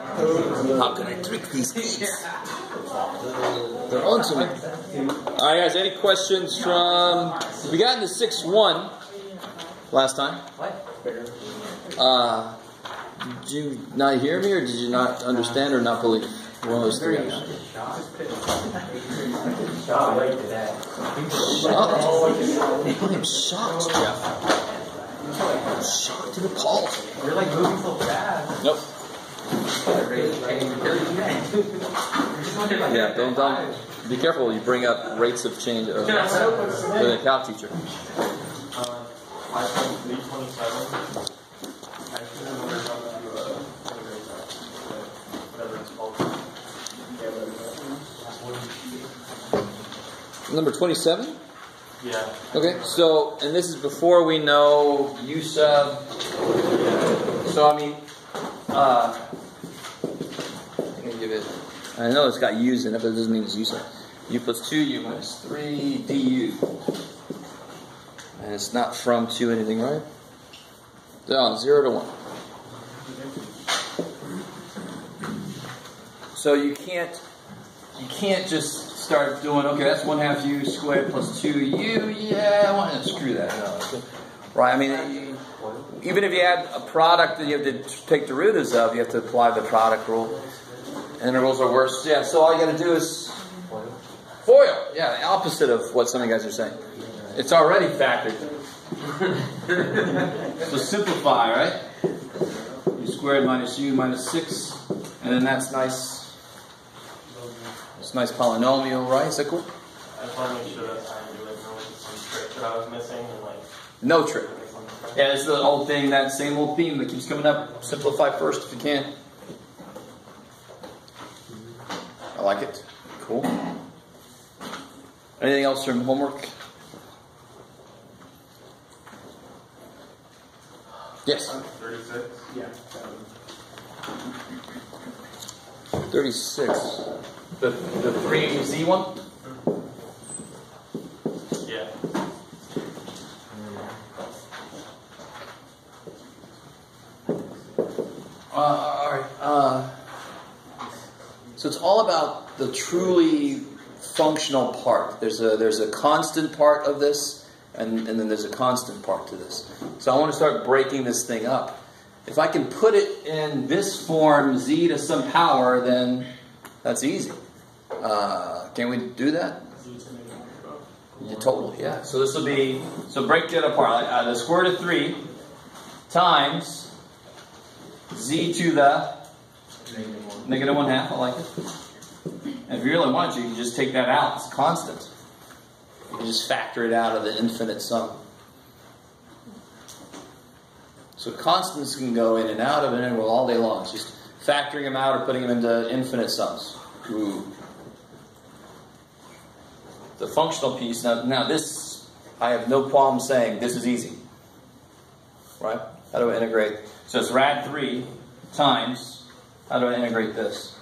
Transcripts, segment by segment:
How can I trick these kids? They're on to me. All right, guys. Any questions from? We got into six one last time. What? Uh, did you not hear me, or did you not understand, or not believe? One of those three. Shocked. I am shocked, Jeff. I'm shocked and appalled. You're like moving so fast. Nope. Yeah, don't, don't be careful. You bring up rates of change of with a calc teacher. Uh, I found 327. I should remember how to uh, integrate that. uh, Whatever it's called. Number twenty-seven. Yeah. Okay, so and this is before we know u sub. So I mean, uh, I know it's got u's in it, but it doesn't mean it's u u plus two, u minus three, du. And it's not from to anything, right? No, zero to one. So you can't you can't just start doing okay. That's one half u squared plus two u. Yeah, I want to screw that. No, right? I mean, even if you add a product that you have to take derivatives of, you have to apply the product rule. Integrals are worse. Yeah. So all you got to do is FOIL. Foil. Yeah, the opposite of what some of you guys are saying. It's already factored. so simplify, right? u squared minus u minus six, and then that's nice. It's a nice polynomial, right? Is that cool? I just want to make sure that I do like know some trick that I was missing and like. No trick. Yeah, it's the old thing, that same old theme that keeps coming up. Simplify first if you can. I like it. Cool. Anything else from homework? Yes. 36. Yeah. 36. The, the 3Z one? Yeah. Uh, all right. Uh, so it's all about the truly functional part. There's a there's a constant part of this, and, and then there's a constant part to this. So I want to start breaking this thing up. If I can put it in this form, z to some power, then that's easy. Uh, can we do that? Yeah, totally, yeah. So this will be, so break it apart. Uh, the square root of 3 times z to the negative 1 half. I like it. And if you really want to, you can just take that out. It's constant. You can just factor it out of the infinite sum. So constants can go in and out of an integral all day long. It's just factoring them out or putting them into infinite sums. Ooh. The functional piece, now, now this, I have no qualm saying this is easy. Right? How do I integrate? So it's rad 3 times, how do I integrate this?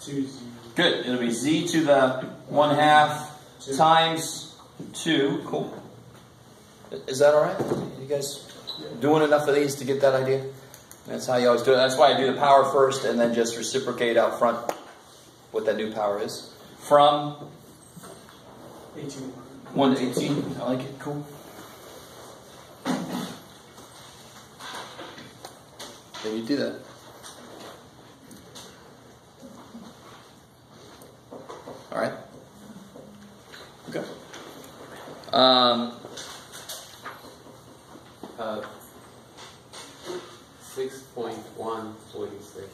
2z. Good. It'll be z to the 1 half times 2. Cool. Is that all right? You guys doing enough of these to get that idea? That's how you always do it. That's why I do the power first and then just reciprocate out front what that new power is. From 18. 1 to 18. I like it. Cool. Then you do that. All right. Okay. Um, Uh, six point one forty six.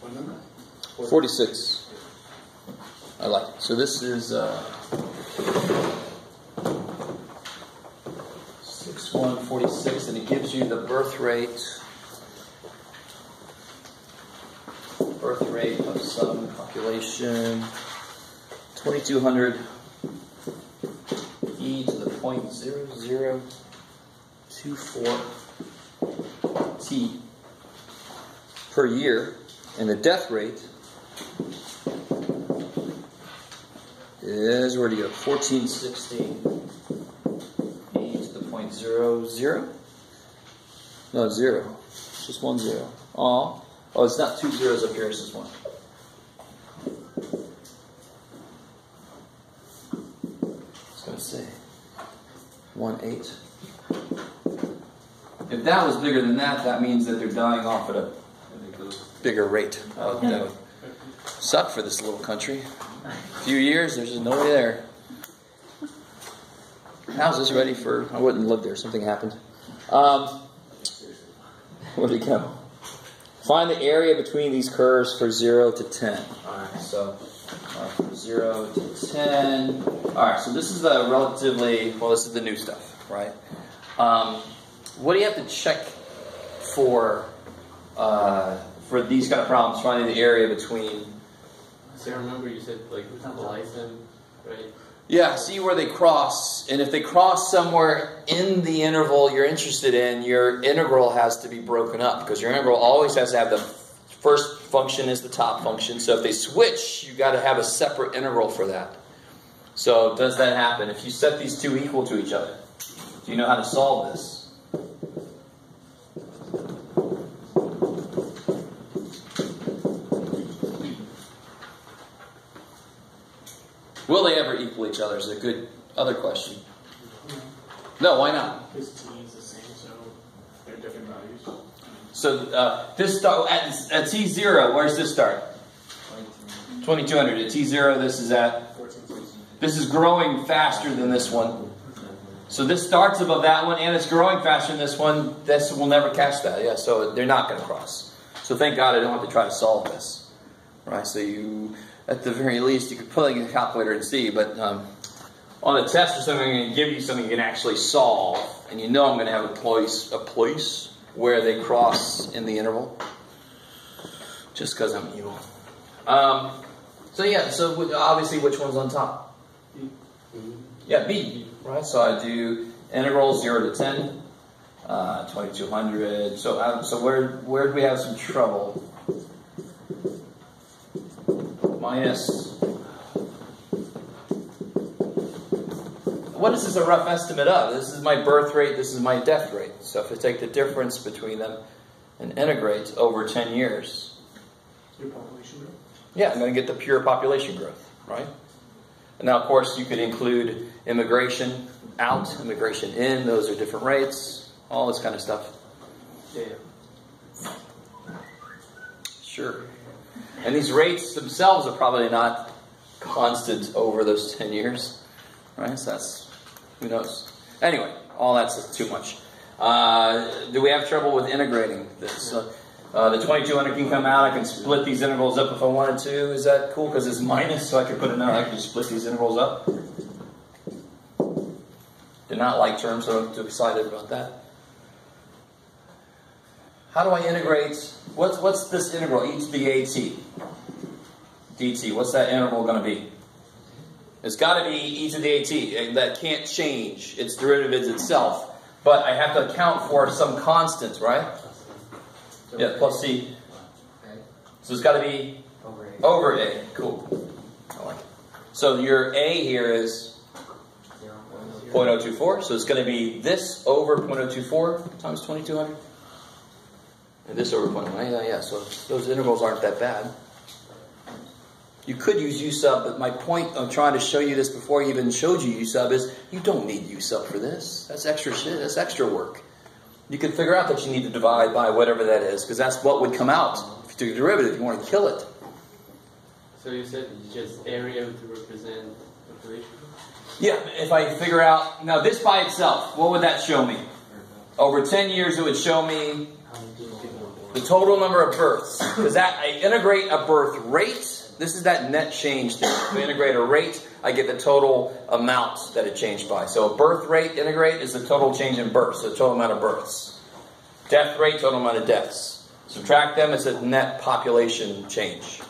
What number? 46. I like it. So this is uh, 6146, and it gives you the birth rate. Birth rate of some population 2200 e to the point zero zero two four t per year, and the death rate is where do you go? 1416 e to the point 0, 0? No, 0. Just one 0. Oh, it's not two zeros up here, it's just one. It's going to say 1, 8. If that was bigger than that, that means that they're dying off at a bigger rate. Oh, that would suck for this little country. A few years, there's just nobody there. How's this ready for? I wouldn't live there. Something happened. Um, where'd it go? Find the area between these curves for 0 to 10. Alright, so from 0 to 10. Alright, so this is the relatively, well, this is the new stuff, right? Um, what do you have to check for uh, for these kind of problems, finding the area between So I remember you said like Lysen, right? Yeah, see where they cross. And if they cross somewhere in the interval you're interested in, your integral has to be broken up because your integral always has to have the first function is the top function. So if they switch, you've got to have a separate integral for that. So does that happen? If you set these two equal to each other, do you know how to solve this? Will they ever equal each other is a good other question. No, why not? His t is the same, so they're different values. So uh, this start at, at t zero. Where's this start? Twenty two hundred. At t zero, this is at. 14 This is growing faster than this one. So this starts above that one, and it's growing faster than this one. This will never catch that. Yeah. So they're not going to cross. So thank God I don't have to try to solve this. Right. So you, at the very least, you could put it in a calculator and see. But um, on a test or something, I'm going to give you something you can actually solve, and you know I'm going to have a place, a place where they cross in the interval, just because I'm evil. Um, so yeah, so obviously, which one's on top? Yeah, b. Right. So I do integral zero to ten, uh, twenty two hundred. So uh, so where where do we have some trouble? Minus. What is this a rough estimate of? This is my birth rate, this is my death rate. So if I take the difference between them and integrate over 10 years, Your population growth? yeah, I'm going to get the pure population growth, right? And now, of course, you could include immigration out, immigration in, those are different rates, all this kind of stuff. Yeah. Sure. And these rates themselves are probably not constant over those 10 years, right? So that's, who knows? Anyway, all that's too much. Uh, do we have trouble with integrating this? Uh, uh, the 2200 can come out. I can split these intervals up if I wanted to. Is that cool? Because it's minus, so I could put it out. I can split these intervals up. Did not like terms, so I'm too excited about that. How do I integrate? What's what's this integral? e to the at dt. What's that interval going to be? It's got to be e to the at, and that can't change. Its derivative is itself, but I have to account for some constant, right? Yeah, plus c. So it's got to be over a. Cool. I like it. So your a here is 0.024. So it's going to be this over 0.024 times 2200. And this over 0.1. Yeah, yeah. So those intervals aren't that bad. You could use u sub, but my point of trying to show you this before I even showed you u sub is you don't need u sub for this. That's extra shit. That's extra work. You can figure out that you need to divide by whatever that is, because that's what would come out if you took a derivative. You want to kill it. So you said just area to represent population? Yeah, if I figure out now this by itself, what would that show me? Over 10 years, it would show me the total number of births. Because that I integrate a birth rate. This is that net change thing. If I integrate a rate, I get the total amount that it changed by. So a birth rate integrate is the total change in births, the total amount of births. Death rate, total amount of deaths. Subtract them, it's a net population change.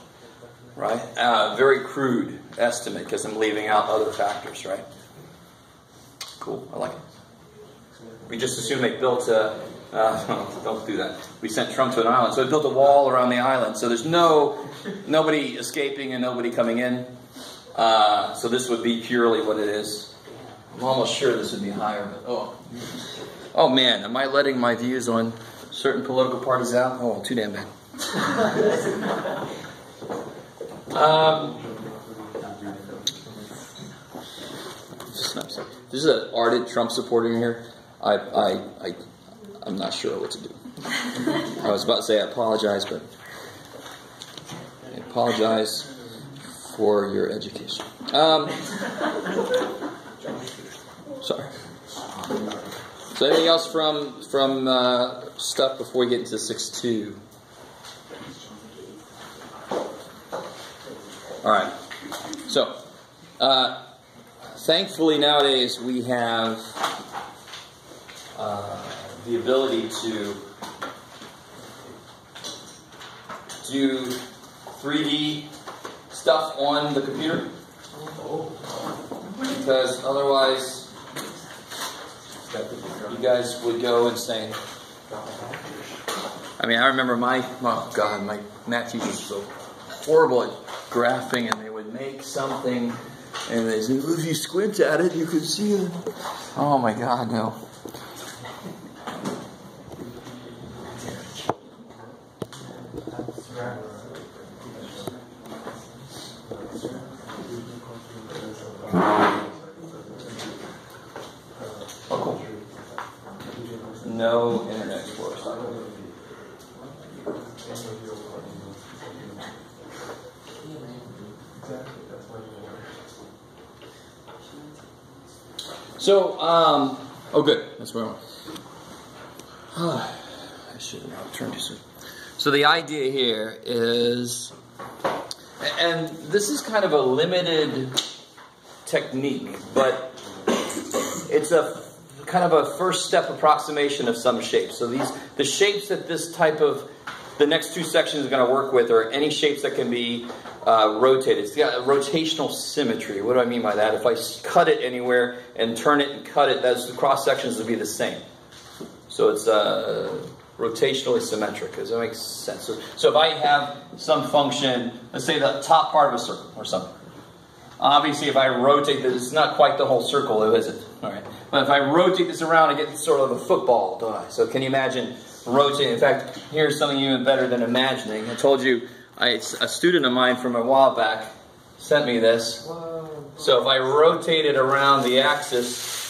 Right? Uh, very crude estimate because I'm leaving out other factors, right? Cool, I like it. We just assume they built a. Uh, don't do that. We sent Trump to an island, so they built a wall around the island. So there's no nobody escaping and nobody coming in. Uh, so this would be purely what it is. I'm almost sure this would be higher, but oh. Oh man, am I letting my views on certain political parties out? Oh, too damn bad. um, this is an ardent Trump supporter here. I, I, I, I'm not sure what to do. I was about to say I apologize, but I apologize for your education. Um, sorry. So anything else from from uh, stuff before we get into six two? All right. So, uh, thankfully nowadays we have uh, the ability to do 3D stuff on the computer because otherwise you guys would go insane. I mean, I remember my, oh God, my math teachers were so horrible at graphing, and they would make something, and they said, if you squint at it, you can see it. Oh my God, no So, um, oh, good. That's where I want. I should have turned this. So the idea here is, and this is kind of a limited technique, but it's a kind of a first step approximation of some shapes. So these the shapes that this type of the next two sections are going to work with are any shapes that can be uh, rotated. It's got rotational symmetry. What do I mean by that? If I cut it anywhere and turn it and cut it, those cross sections will be the same. So it's uh, rotationally symmetric. Does that make sense? So, so if I have some function, let's say the top part of a circle or something. Obviously, if I rotate this, it's not quite the whole circle, though, is it? All right. But if I rotate this around, I get sort of a football, don't I? So can you imagine rotating? In fact, here's something even better than imagining. I told you, I, a student of mine from a while back sent me this. So if I rotate it around the axis,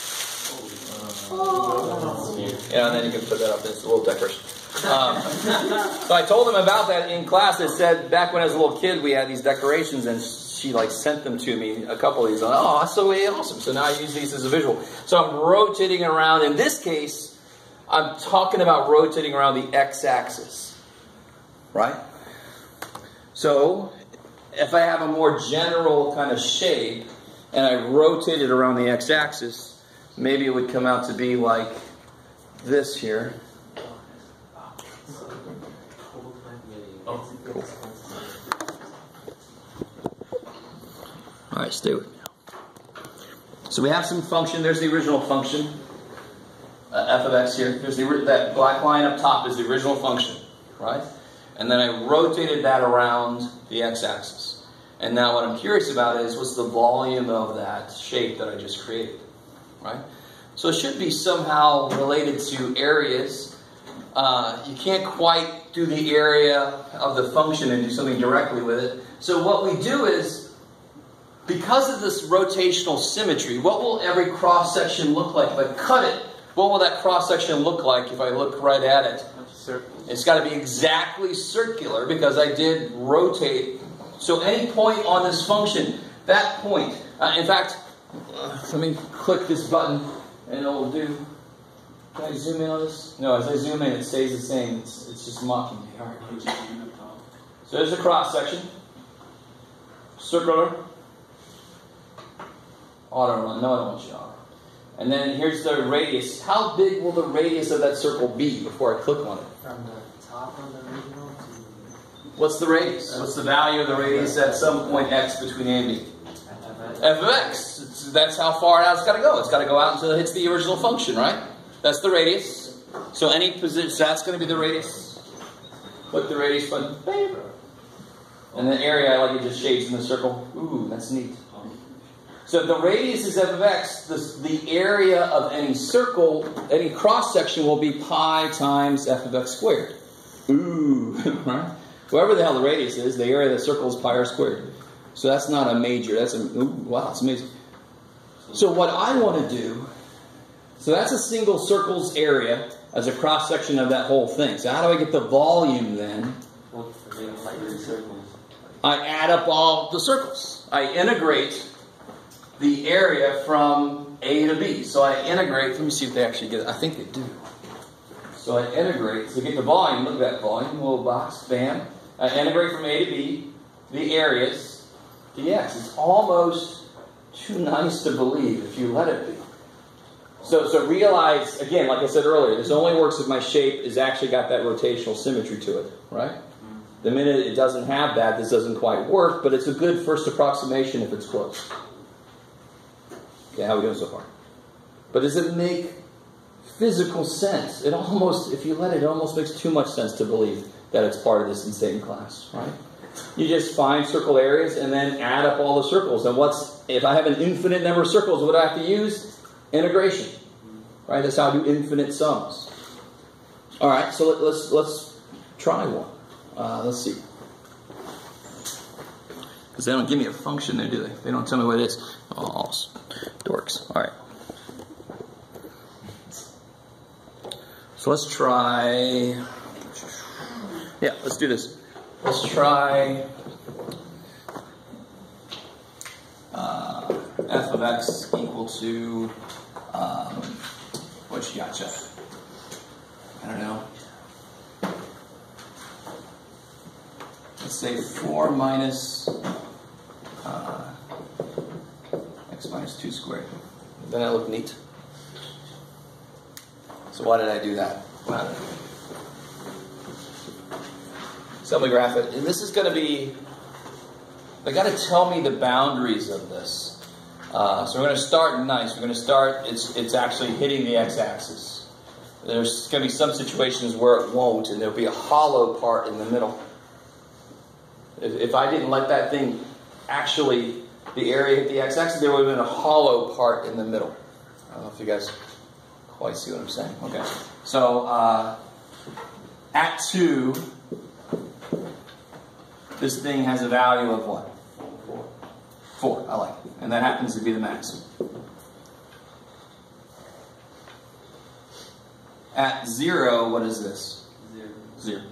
yeah, and then you can put that up. It's a little decoration. Um, so I told him about that in class. I said back when I was a little kid, we had these decorations, and she like sent them to me, a couple of these. oh, that's so awesome. So now I use these as a visual. So I'm rotating around. In this case, I'm talking about rotating around the x-axis, right? So if I have a more general kind of shape and I rotate it around the x-axis, maybe it would come out to be like this here. Cool. All right, stay with me. So we have some function. There's the original function, uh, f of x here. There's the, that black line up top is the original function, right? And then I rotated that around the x-axis. And now what I'm curious about is what's the volume of that shape that I just created, right? So it should be somehow related to areas. Uh, you can't quite do the area of the function and do something directly with it. So what we do is because of this rotational symmetry, what will every cross section look like? If I cut it, what will that cross section look like if I look right at it? It's got to be exactly circular because I did rotate. So any point on this function, that point, uh, in fact, uh, let me click this button and it will do. Can I zoom in on this? No, as I zoom in, it stays the same. It's, it's just mocking me. All right. So there's a cross section. Circular auto run. No, I don't want you to auto. And then here's the radius. How big will the radius of that circle be before I click on it? From the top of the to... What's the radius? What's the value of the radius at some point x between A and B? f of x. It's, that's how far out it's got to go. It's got to go out until it hits the original function, right? That's the radius. So any position, so that's going to be the radius. Click the radius button. And the area, I like it just shades in the circle. Ooh, that's neat. So if the radius is f of x, the, the area of any circle, any cross section will be pi times f of x squared. Ooh, right? Whoever the hell the radius is, the area of the circle is pi r squared. So that's not a major. That's a ooh, wow, it's amazing. So what I want to do, so that's a single circle's area as a cross section of that whole thing. So how do I get the volume then? What's the name of your circles? I add up all the circles. I integrate the area from A to B. So I integrate, let me see if they actually get it. I think they do. So I integrate, so get the volume, look at that volume, little box, bam. I integrate from A to B, the areas, dx. It's almost too nice to believe if you let it be. So, so realize, again, like I said earlier, this only works if my shape has actually got that rotational symmetry to it, right? The minute it doesn't have that, this doesn't quite work, but it's a good first approximation if it's close. Yeah, how are we doing so far? But does it make physical sense? It almost, if you let it, it almost makes too much sense to believe that it's part of this insane class, right? You just find circle areas and then add up all the circles. And what's, if I have an infinite number of circles, what do I have to use? Integration. Right? That's how I do infinite sums. All right, so let, let's let's try one. Uh, let's see. Because they don't give me a function there, do they? They don't tell me what it is. Oh, dorks. All right. So let's try. Yeah, let's do this. Let's try uh, f of x equal to um, what you got, Jeff? I don't know. Let's say 4 minus uh, x minus 2 squared. Doesn't that look neat? So why did I do that? Well, so me graph it. And this is going to be, they got to tell me the boundaries of this. Uh, so we're going to start nice. We're going to start, it's, it's actually hitting the x-axis. There's going to be some situations where it won't, and there'll be a hollow part in the middle. If, if I didn't let that thing actually, the area hit the x-axis, there would have been a hollow part in the middle. I don't know if you guys quite see what I'm saying. Okay. So uh, at 2, this thing has a value of what? 4. I like it. And that happens to be the maximum. At 0, what is this? Zero. 0.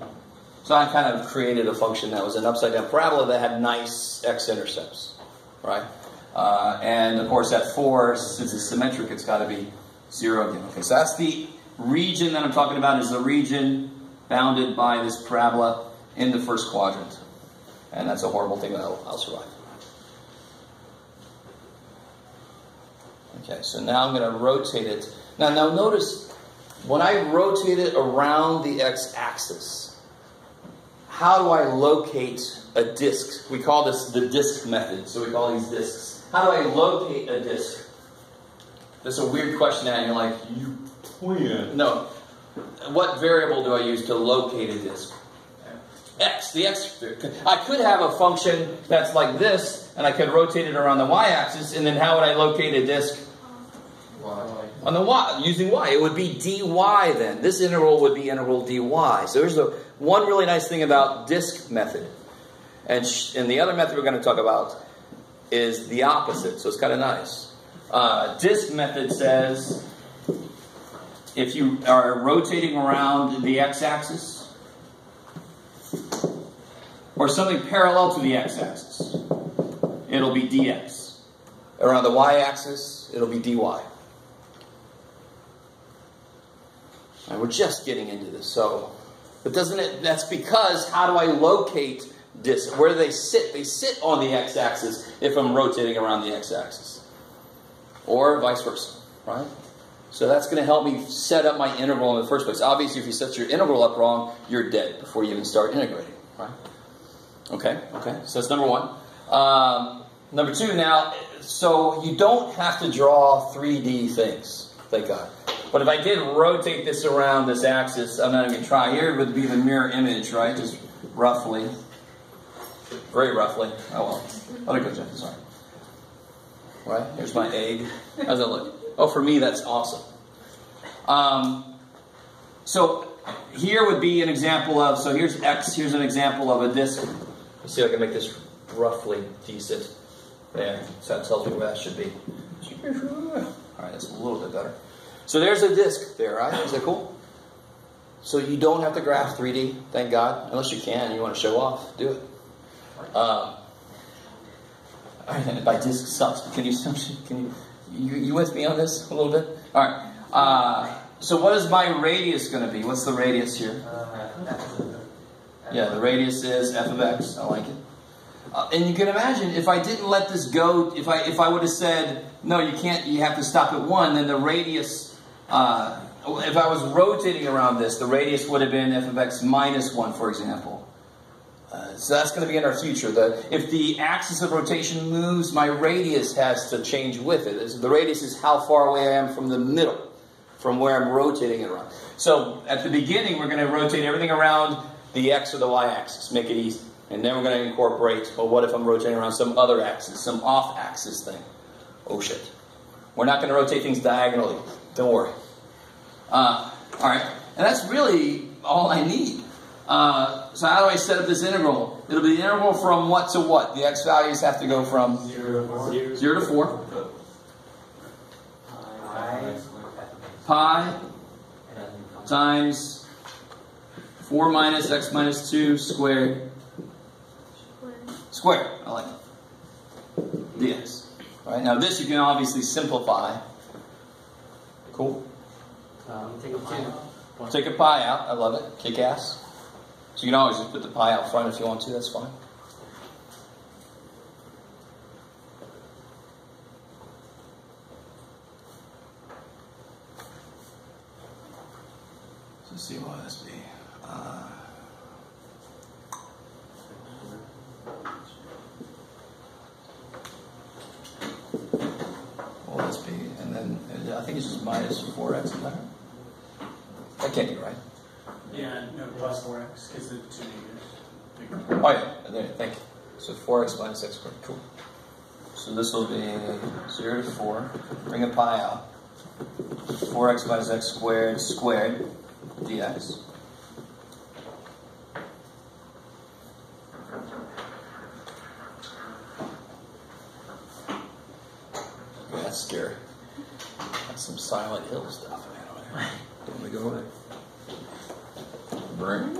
So I kind of created a function that was an upside down parabola that had nice x-intercepts, right? Uh, and of course at 4, since it's symmetric, it's got to be 0 again. Okay, so that's the region that I'm talking about is the region bounded by this parabola in the first quadrant. And that's a horrible thing, but I'll, I'll survive. Okay, so now I'm going to rotate it. Now, now notice, when I rotate it around the x-axis, how do I locate a disk? We call this the disk method, so we call these disks. How do I locate a disk? That's a weird question, and you're like, you plan. No. What variable do I use to locate a disk? X, the X. I could have a function that's like this, and I could rotate it around the y-axis, and then how would I locate a disk on the y, using y? It would be dy then. This integral would be integral dy. So there's the one really nice thing about disk method. And, and the other method we're going to talk about is the opposite, so it's kind of nice. Uh, disk method says if you are rotating around the x-axis, or something parallel to the x-axis, it'll be dx. Around the y-axis, it'll be dy. And we're just getting into this, so but doesn't it? That's because how do I locate this? Where do they sit? They sit on the x-axis if I'm rotating around the x-axis, or vice versa, right? So that's going to help me set up my integral in the first place. Obviously, if you set your integral up wrong, you're dead before you even start integrating, right? Okay, okay. So that's number one. Um, number two. Now, so you don't have to draw 3D things. Thank God. But if I did rotate this around this axis, I'm not even to try. Here would be the mirror image, right? Just roughly. Very roughly. Oh well. Other good, Jeff. Sorry. Right? Here's my egg. How's that look? Oh, for me, that's awesome. Um, so here would be an example of, so here's X, here's an example of a disk. Let's see if I can make this roughly decent. There, so that tells me where that should be. All right, that's a little bit better. So there's a disk there, right? Is that cool? So you don't have to graph 3D, thank God. Unless you can, you want to show off, do it. Um, by disk sucks. Can you, can you, you, you with me on this a little bit? All right. Uh, so what is my radius going to be? What's the radius here? Yeah, the radius is f of x. I like it. Uh, and you can imagine if I didn't let this go, if I if I would have said no, you can't, you have to stop at one, then the radius. Uh, if I was rotating around this, the radius would have been f of x minus one, for example. Uh, so that's going to be in our future. The, if the axis of rotation moves, my radius has to change with it. The radius is how far away I am from the middle, from where I'm rotating it around. So at the beginning, we're going to rotate everything around the x or the y axis, make it easy. And then we're going to incorporate, well, what if I'm rotating around some other axis, some off axis thing? Oh shit. We're not going to rotate things diagonally. Don't worry. Uh, all right. And that's really all I need. Uh, so how do I set up this integral? It'll be the integral from what to what? The x values have to go from 0 to 4. 0 to 4. I, Pi times 4 minus x minus 2 squared. Squared. I like it. dx. All right, now this you can obviously simplify. Cool. Um, take a two. Take a pi out. I love it. Kick ass. So you can always just put the pi out front if you want to. That's fine. So let's see what this be. Uh, what will this be? And then uh, I think it's just minus 4x, is that right? That can't be right. Yeah, no, plus four x, because the two negatives. Oh yeah, there, thank you. So 4x minus x squared, cool. So this will be 0 to 4. Bring a pi out. 4x minus x squared squared dx. Yeah, that's scary. That's some Silent Hill stuff, man. Over there. Don't we go over there? Bring.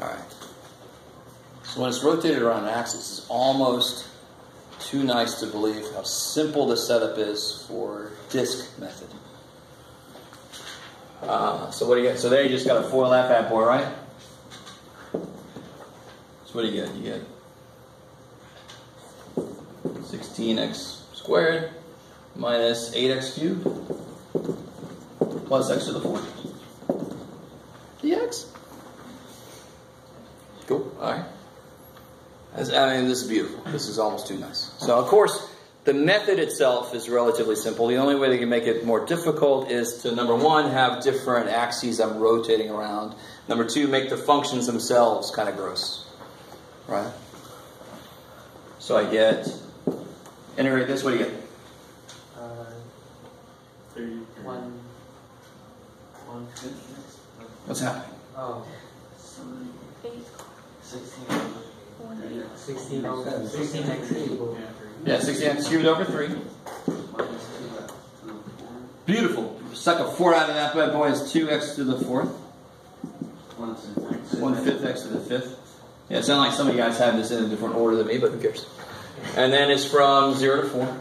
Alright. So when it's rotated around an axis, it's almost too nice to believe how simple the setup is for disk method. Uh, so what do you get? So there you just got a foil that bad boy, right? So what do you get? You get 16x squared minus 8x cubed plus x to the fourth dx. Cool. All right. As- I mean, this is beautiful. This is almost too nice. So, of course, the method itself is relatively simple. The only way they can make it more difficult is to, number one, have different axes I'm rotating around. Number two, make the functions themselves kind of gross. Right? So I get, integrate this, what do you get? Uh, Three. one, one fifth. What's happening? Oh, Eight, sixteen. one, over, sixteen x equal. Yeah, 16x cubed over 3. Beautiful. Suck a 4 out of that bad boy is 2x to the 4th. 1 fifth x to the 5th. Yeah, it sounds like some of you guys have this in a different order than me, but who cares? And then it's from 0 to 4.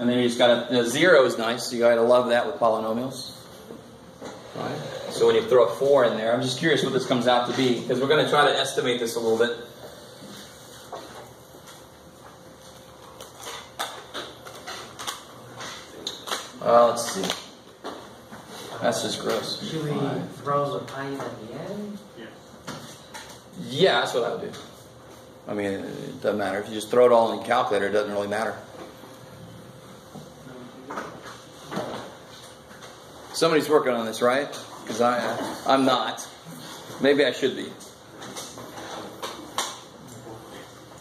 And then you just got to, 0 is nice, so you got to love that with polynomials. Right? So when you throw a 4 in there, I'm just curious what this comes out to be, because we're going to try to estimate this a little bit. Uh, let's see. That's just gross. Should we throw the pi at the end? Yeah, that's what I would do. I mean, it, it doesn't matter. If you just throw it all in the calculator, it doesn't really matter. Somebody's working on this, right? Because I, I'm not. Maybe I should be.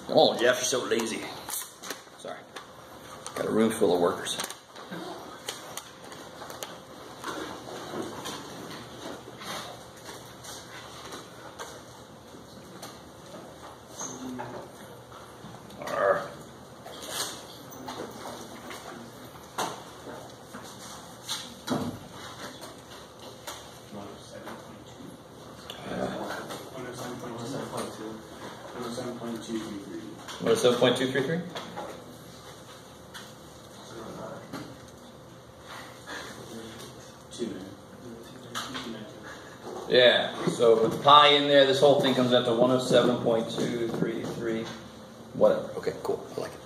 Oh, Jeff, you're so lazy. Sorry. Got a room full of workers. 0.233? Yeah, so with pi in there, this whole thing comes out to 107.233, whatever. Okay, cool. I like it.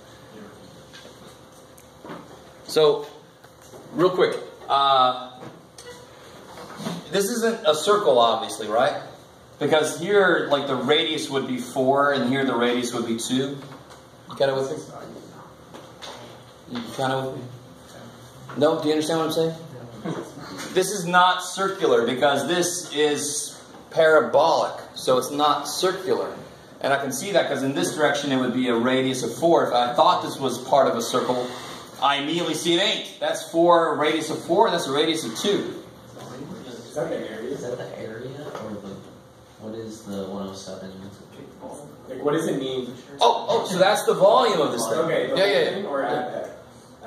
So, real quick, uh, this isn't a circle, obviously, right? Because here, like, the radius would be 4, and here the radius would be 2. You kind of with me? You kind of with me? No? Do you understand what I'm saying? This is not circular because this is parabolic, so it's not circular. And I can see that because in this direction it would be a radius of 4. If I thought this was part of a circle, I immediately see it ain't. That's 4, a radius of 4, that's a radius of 2. Is that the area? Is that the area or the, what is the one oh seven? What does it mean? Oh, oh, so that's the volume of this thing. Okay, Yeah, yeah, yeah. Or?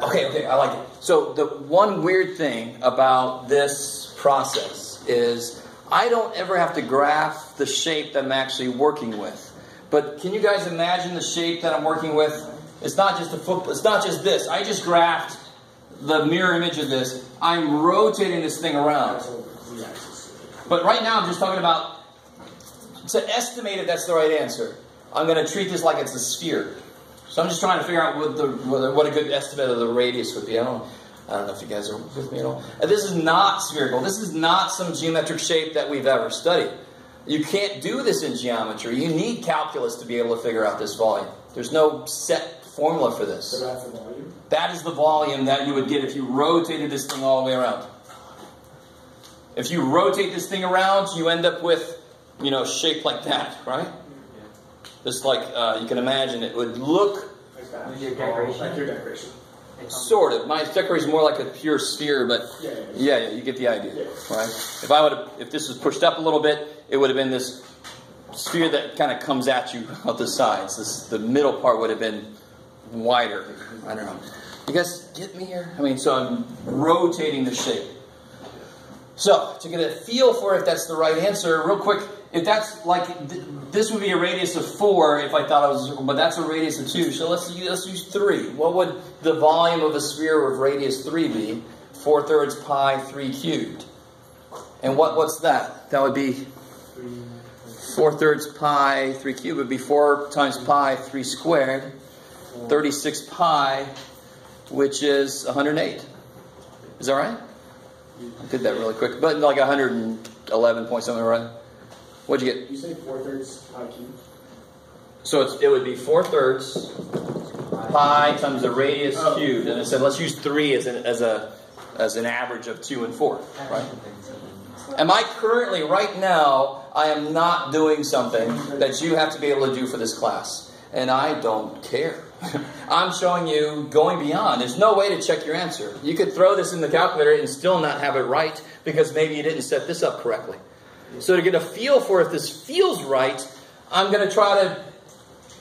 Okay, okay, I like it. So the one weird thing about this process is I don't ever have to graph the shape that I'm actually working with. But can you guys imagine the shape that I'm working with? It's not just a foot. It's not just this. I just graphed the mirror image of this. I'm rotating this thing around. But right now, I'm just talking about to estimate if that's the right answer. I'm going to treat this like it's a sphere. So I'm just trying to figure out what the what, a good estimate of the radius would be. I don't I don't know if you guys are with me at all. This is not spherical. This is not some geometric shape that we've ever studied. You can't do this in geometry. You need calculus to be able to figure out this volume. There's no set formula for this. So that's the volume? That is the volume that you would get if you rotated this thing all the way around. If you rotate this thing around, you end up with, you know, shape like that, right? Just like uh, you can imagine, it would look Like your decoration? Like your decoration. sort of. My decoration is more like a pure sphere, but Yeah, yeah, yeah. yeah, yeah, you get the idea, Yeah. right? If I would, have, if this was pushed up a little bit, it would have been this sphere that kind of comes at you out the sides. This, the middle part would have been wider. I don't know. You guys get me here? I mean, so I'm rotating the shape. So to get a feel for if that's the right answer, real quick, if that's like th- this would be a radius of four if I thought it was, a circle, but that's a radius of two. So let's use, let's use three. What would the volume of a sphere with radius three be? Four thirds pi three cubed. And what what's that? That would be four thirds pi three cubed would be four times pi three squared, thirty six pi, which is 108. Is that right? I did that really quick, but like 111 point something, right? What'd you get? You say four thirds pi cube? So it's, it would be four thirds pi times the radius Oh. cubed, and it said let's use three as an as a as an average of two and four, right? Am I currently right now? I am not doing something that you have to be able to do for this class, and I don't care. I'm showing you going beyond. There's no way to check your answer. You could throw this in the calculator and still not have it right because maybe you didn't set this up correctly. So to get a feel for if this feels right, I'm going to try to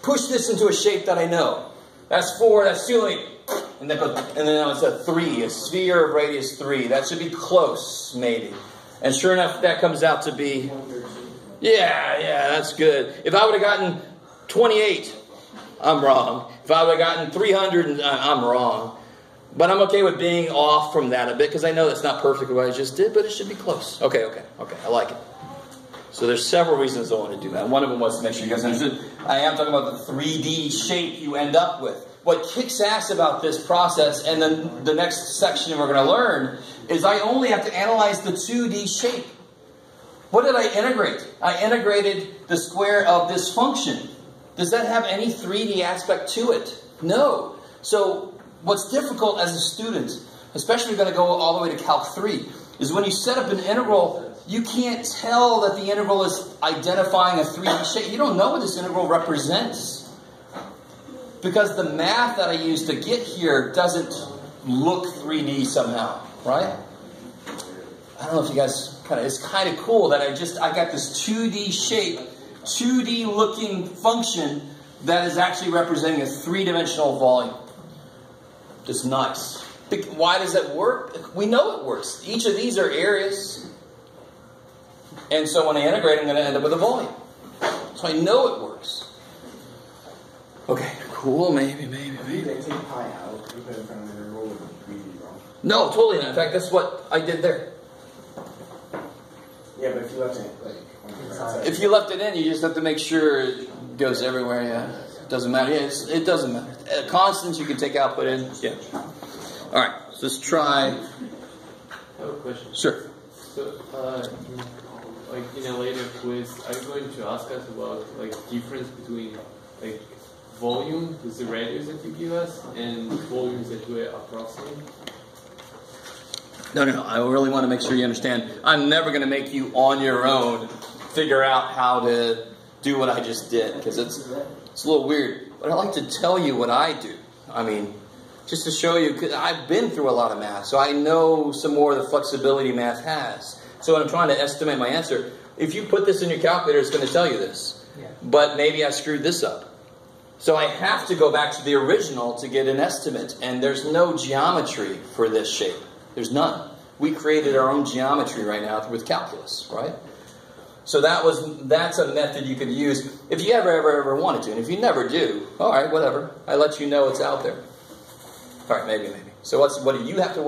push this into a shape that I know. That's four, that's two, and then, and then it's a three, a sphere of radius three. That should be close, maybe. And sure enough, that comes out to be, yeah, yeah, that's good. If I would have gotten 28, I'm wrong. If I would have gotten 300, I- uh, I'm wrong. But I'm okay with being off from that a bit because I know that's not perfectly what I just did, but it should be close. Okay, okay, okay, I like it. So there's several reasons I want to do that. One of them was to make sure you guys understood. I am talking about the 3D shape you end up with. What kicks ass about this process, and then the next section we're going to learn, is I only have to analyze the 2D shape. What did I integrate? I integrated the square of this function. Does that have any 3D aspect to it? No. So what's difficult as a student, especially if you're going to go all the way to Calc 3, is when you set up an integral, you can't tell that the integral is identifying a 3D shape. You don't know what this integral represents. because the math that I used to get here doesn't look 3D somehow, right? I don't know if you guys kind of, it's kind of cool that I just, I got this 2D shape, 2D looking function that is actually representing a three dimensional volume. Just nice. Why does that work? We know it works. Each of these are areas. And so when I integrate, I'm going to end up with a volume. So I know it works. Okay, cool, maybe, maybe, maybe. They take pi out, you put it in front of the roll with 3D, bro. No, totally not. In fact, that's what I did there. Yeah, but if you left it like on the right side. If you left it in, you just have to make sure it goes everywhere. Yeah, it doesn't matter. Yeah, it doesn't matter. Uh, constants you can take out, put in. Yeah. All right. So let's try. I have a question. Sure. So, uh, like in a later quiz, are you going to ask us about like difference between like volume, with the radius that you give us, and volumes that we approximate? No, no, no. I really want to make sure you understand. I'm never going to make you on your own figure out how to do what I just did because it's it's a little weird. But I like to tell you what I do. I mean, just to show you, because I've been through a lot of math, so I know some more of the flexibility math has. So when I'm trying to estimate my answer, if you put this in your calculator, it's going to tell you this. But maybe I screwed this up. So I have to go back to the original to get an estimate, and there's no geometry for this shape. There's none. We created our own geometry right now with calculus, right? So that was that's a method you could use if you ever ever ever wanted to, and if you never do, all right, whatever. I let you know it's out there. All right, maybe maybe. So what's what do you have to?